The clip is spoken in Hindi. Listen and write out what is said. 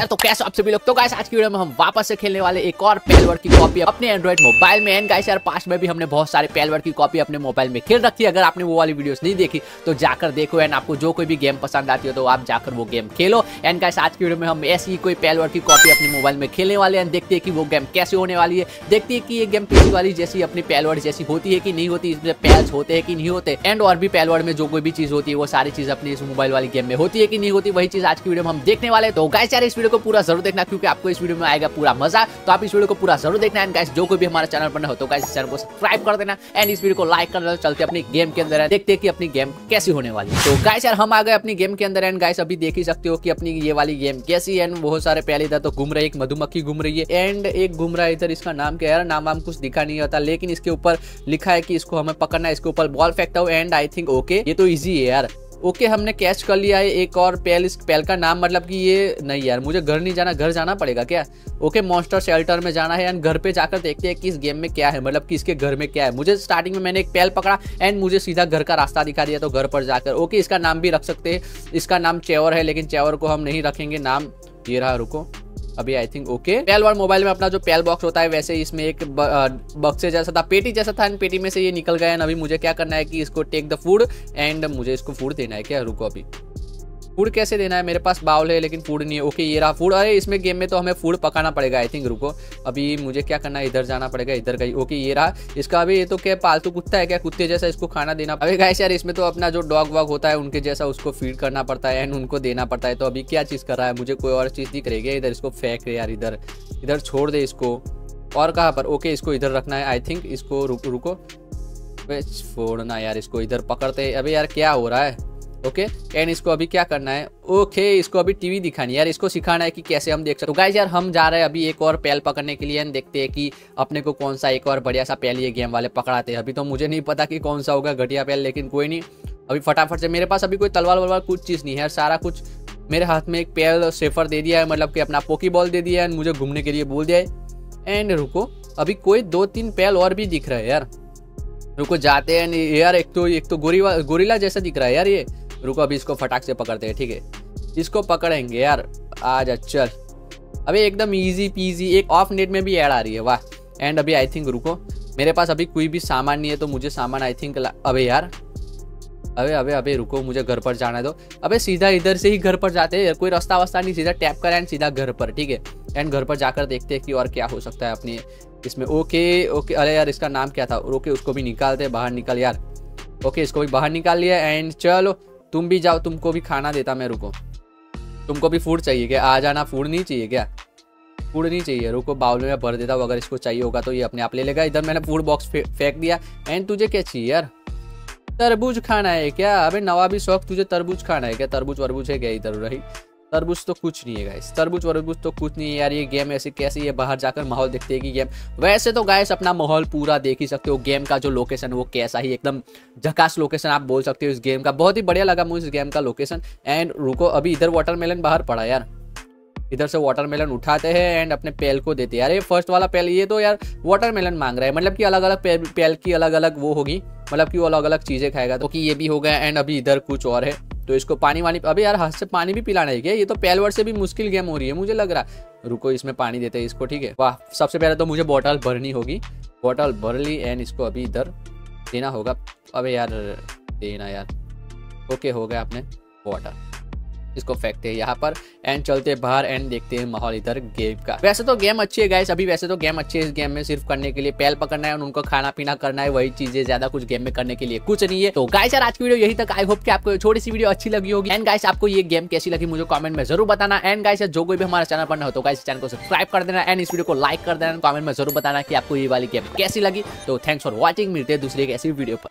यार तो कैसे आप सभी लोग? तो गाइस आज की वीडियो में हम वापस से खेलने वाले एक और पेलवर की कॉपी अपने एंड्रॉइड मोबाइल में। एंड गाइस यार, पास में भी हमने बहुत सारे पेलवर की कॉपी अपने मोबाइल में खेल रखी है। अगर आपने वो वाली वीडियोस नहीं देखी तो जाकर देखो। एंड आपको जो कोई भी गेम पसंद आती हो तो आप जाकर वो गेम खेलो। एंड गाइस आज की वीडियो में हम ऐसी कोई पेलवर की कॉपी अपने मोबाइल में खेलने वाले हैं। देखते हैं कि वो गेम कैसे होने वाली है। देखते हैं कि ये गेम पीसी वाली जैसी अपनी पेलवर जैसी होती है कि नहीं होती, इसमें पैल्स होते हैं कि नहीं होते। एंड और भी पेलवर में जो कोई भी चीज़ होती है, वो सारी चीज़ अपनी इस मोबाइल वाली गेम में होती है कि नहीं होती। वही चीज़ आज की वीडियो में हम देखने वाले तो गाइस यार, इस वीडियो को पूरा ज़रूर देखना, क्योंकि आपको इस वीडियो में आएगा पूरा मज़ा। तो आप इस वीडियो को पूरा ज़रूर देखना एंड गाइस जो कोई भी हमारे चैनल पर हो तो गाइस चैनल को सब्सक्राइब कर देना एंड इस वीडियो को लाइक कर देना चलते अपनी गेम के अंदर देखते कि अपनी गेम कैसी होने वाली तो गाइस यार, हम आ गए अपनी गेम के अंदर एंड गाइस अभी देख ही सकते हो कि अपनी ये वाली गेम कैसी एंड बहुत सारे पहले इधर तो घूम रहे एक मधुमक्खी घूम रही है एंड एक घूम रहा है इधर, इसका नाम क्या है नाम वाम कुछ दिखा नहीं होता, लेकिन इसके ऊपर लिखा है कि इसको हमें पकड़ना है, इसके ऊपर बॉल फेंकता हूँ एंड आई थिंक ओके ये तो ईजी है यार। ओके, हमने कैच कर लिया है एक और पैल इस पैल का नाम मतलब कि ये नहीं यार, मुझे घर नहीं जाना, घर जाना पड़ेगा क्या? ओके मॉन्स्टर शेल्टर में जाना है एंड घर पे जाकर देखते हैं कि इस गेम में क्या है मतलब कि इसके घर में क्या है। मुझे स्टार्टिंग में मैंने एक पैल पकड़ा एंड मुझे सीधा घर का रास्ता दिखा दिया तो घर पर जाकर। ओके, इसका नाम भी रख सकते हैं, इसका नाम चेवर है, लेकिन चेवर को हम नहीं रखेंगे, नाम, ये रहा, रुको। अभी आई थिंक ओके पेल वर मोबाइल में अपना जो पेल बॉक्स होता है, वैसे इसमें एक बक्से जैसा था, पेटी जैसा था एंड पेटी में से ये निकल गया अभी मुझे क्या करना है कि इसको टेक द फ़ूड एंड मुझे इसको फ़ूड देना है। क्या, रुको अभी। फ़ूड कैसे देना है? मेरे पास बाउल है, लेकिन फ़ूड नहीं है। ओके ये रहा फ़ूड अरे, इसमें गेम में तो हमें फ़ूड पकाना पड़ेगा आई थिंक रुको। अभी मुझे क्या करना है? इधर जाना पड़ेगा, इधर गई ओके ये रहा। इसका अभी ये तो क्या पालतू कुत्ता है क्या? कुत्ते जैसा इसको खाना देना अभी गाइस यार, इसमें तो अपना जो डॉग वॉग होता है, उनके जैसा उसको फ़ीड करना पड़ता है एंड उनको देना पड़ता है। तो अभी क्या चीज़ कर रहा है? मुझे कोई और चीज़ दिख रही है इधर इसको फेंक रहे यार, इधर। इधर छोड़ दे इसको। और कहाँ पर? ओके इसको इधर रखना है आई थिंक इसको रुको रुको। छोड़ना यार, इसको इधर पकड़ते। अभी यार, क्या हो रहा है? ओके एंड इसको अभी क्या करना है? ओके इसको अभी टीवी दिखानी यार, इसको सिखाना है कि कैसे हम देख सकते तो गाइज़ यार, हम जा रहे हैं अभी एक और पैल पकड़ने के लिए देखते हैं कि अपने को कौन सा एक और बढ़िया सा पैल ये गेम वाले पकड़ाते हैं। अभी तो मुझे नहीं पता कि कौन सा होगा घटिया पैल, लेकिन कोई नहीं। अभी फटाफट से मेरे पास अभी कोई तलवार वलवार कुछ चीज़ नहीं है। यार, सारा कुछ मेरे हाथ में एक पैल सेफर दे दिया है मतलब कि अपना पोकी बॉल दे दिया है मुझे घूमने के लिए बोल दिया है। एंड रुको, अभी कोई दो तीन पैल और भी दिख रहा है यार। रुको, जाते हैं। यार, एक तो एक तो गोरीला गोरीला जैसा दिख रहा है यार ये। रुको, अभी इसको फटाक से पकड़ते हैं, ठीक है? इसको पकड़ेंगे यार। आ जा चल अभी एकदम इजी पीजी एक ऑफ़ नेट में भी ऐड आ रही है, वाह। एंड अभी आई थिंक रुको। मेरे पास अभी कोई भी सामान नहीं है तो मुझे सामान आई थिंक अबे यार। अबे अबे अबे, रुको, मुझे घर पर जाना दो अबे, सीधा इधर से ही घर पर जाते हैं, कोई रास्ता वास्ता नहीं, सीधा टैप कर एंड सीधा घर पर, ठीक है? एंड घर पर जाकर देखते हैं कि और क्या हो सकता है अपनी इसमें। ओके ओके अरे यार, इसका नाम क्या था? ओके उसको भी निकालते बाहर निकल, यार। ओके इसको भी बाहर निकाल लिया एंड चलो। तुम भी जाओ, तुमको भी खाना देता मैं, रुको। तुमको भी फ़ूड चाहिए क्या? आ जाना फ़ूड नहीं चाहिए क्या? फ़ूड नहीं चाहिए, रुको, बाउल में भर देता हूँ, अगर इसको चाहिए होगा तो ये अपने आप ले लेगा। इधर मैंने फ़ूड बॉक्स फेंक दिया। एंड तुझे क्या चाहिए यार? तरबूज खाना है क्या? अबे नवाबी शौक, तुझे तरबूज खाना है क्या? तरबूज वरबूज है क्या इधर रही तरबूज तो कुछ नहीं है गाइस तरबूज वरबूज तो कुछ नहीं है यार. ये गेम ऐसे कैसे ये बाहर जाकर माहौल देखते हैं कि गेम वैसे तो गाइस अपना माहौल पूरा देख ही सकते हो. गेम का जो लोकेशन वो कैसा ही एकदम झकास लोकेशन आप बोल सकते हो इस गेम का. बहुत ही बढ़िया लगा मुझे इस गेम का लोकेशन एंड रुको, अभी इधर वाटरमेलन बाहर पड़ा यार. इधर से वाटरमेलन उठाते हैं एंड अपने पेल को देते हैं. यार ये फ़र्स्ट वाला पेल ये तो यार वाटरमेलन मांग रहा है. मतलब कि अलग अलग पेल की अलग अलग वो होगी. मतलब कि वो अलग अलग चीज़ें खाएगा तो कि ये भी हो गया. एंड अभी इधर कुछ और है. तो इसको पानी वानी अभी यार, हाथ से पानी भी पिलाना है क्या? ये तो पहलवर से भी मुश्किल गेम हो रही है, मुझे लग रहा है। रुको, इसमें पानी देते हैं इसको, ठीक है? वाह, सबसे पहले तो मुझे बॉटल भरनी होगी। बॉटल भर ली एंड इसको अभी इधर देना होगा। अबे यार, देना यार। ओके हो गया आपने बॉटल इसको फेंकते हैं यहाँ पर एंड चलते बाहर एंड देखते हैं माहौल इधर गेम का। वैसे तो गेम अच्छी है गाइस अभी वैसे तो गेम अच्छी है इस गेम में, सिर्फ़ करने के लिए पैल पकड़ना है उनको खाना पीना करना है, वही चीज़ें ज़्यादा कुछ गेम में करने के लिए कुछ नहीं है। तो गाइस यार, आज की वीडियो यही तक। आई होप कि आपको छोटी सी वीडियो अच्छी लगी होगी। एंड गाइस आपको ये गेम कैसी लगी मुझे कॉमेंट में ज़रूर बताना। एंड गाइस जो कोई भी हमारा चैनल पर हो तो गाइस चैनल को सब्सक्राइब कर देना। एंड इस वीडियो को लाइक कर देना। कॉमेंट में ज़रूर बताना की आपको ये वाली गेम कैसी लगी। तो थैंक्स फॉर वॉचिंग मिलते हैं दूसरी एक ऐसी वीडियो पर।